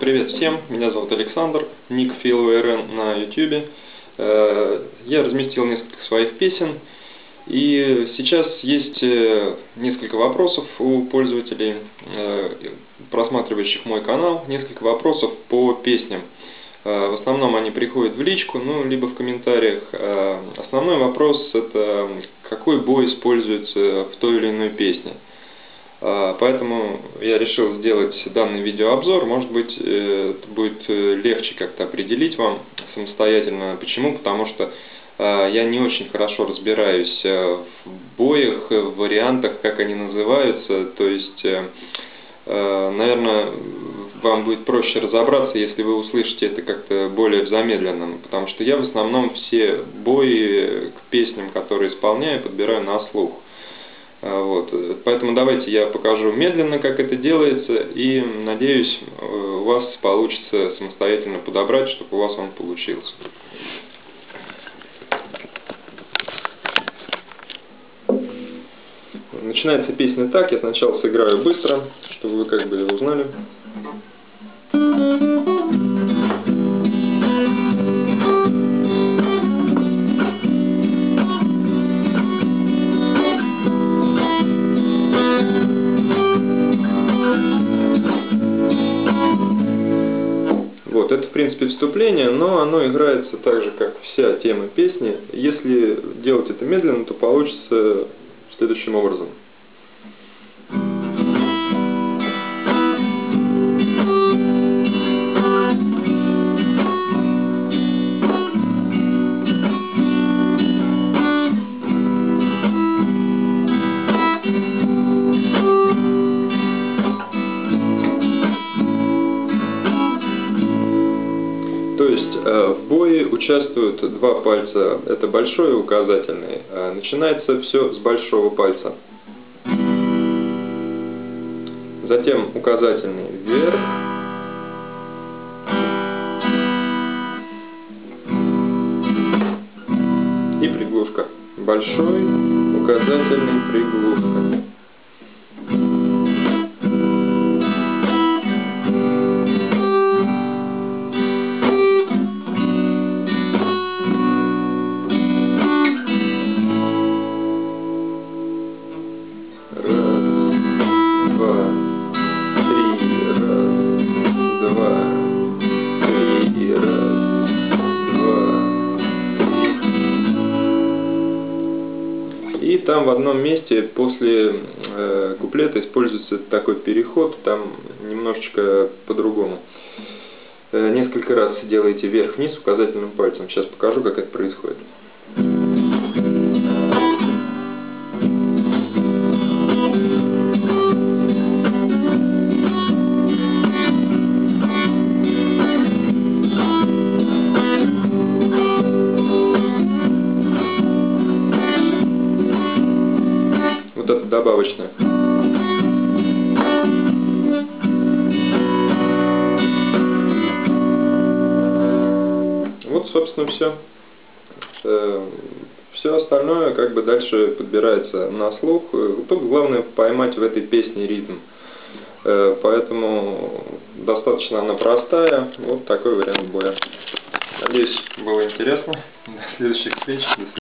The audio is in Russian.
Привет всем, меня зовут Александр, ник FeelORN на YouTube. Э, я разместил несколько своих песен, и сейчас есть э, несколько вопросов у пользователей, э, просматривающих мой канал, несколько вопросов по песням. В основном они приходят в личку, ну, либо в комментариях. Основной вопрос это какой бой используется в той или иной песне. А, поэтому я решил сделать данный видеообзор. Может быть, э, это будет э, легче как-то определить вам самостоятельно. Почему? Потому что а, я не очень хорошо разбираюсь э, в боях, в вариантах, как они называются. То есть, наверное, вам будет проще разобраться, если вы услышите это как-то более в замедленном. Потому что я в основном все бои к песням, которые исполняю, подбираю на слух. А, вот. Поэтому давайте я покажу медленно, как это делается, и надеюсь, э, у вас получится самостоятельно подобрать, чтобы у вас он получился. Начинается песня так, я сначала сыграю быстро, чтобы вы как бы узнали. Это, в принципе, вступление, но оно играется так же, как вся тема песни. Если делать это медленно, то получится следующим образом. В бое участвуют два пальца, это большой и указательный. Э, начинается все с большого пальца. Затем указательный вверх. И приглушка. Большой, указательный, приглушка. Там в одном месте после э, куплета используется такой переход, там немножечко по-другому. Э, несколько раз делаете вверх-вниз указательным пальцем. Сейчас покажу, как это происходит. Это добавочное. Вот, собственно, все. Э, все остальное как бы дальше подбирается на слух. Тут главное поймать в этой песне ритм. Э, поэтому достаточно она простая. Вот такой вариант боя. Надеюсь, было интересно. До следующих встреч. До свидания.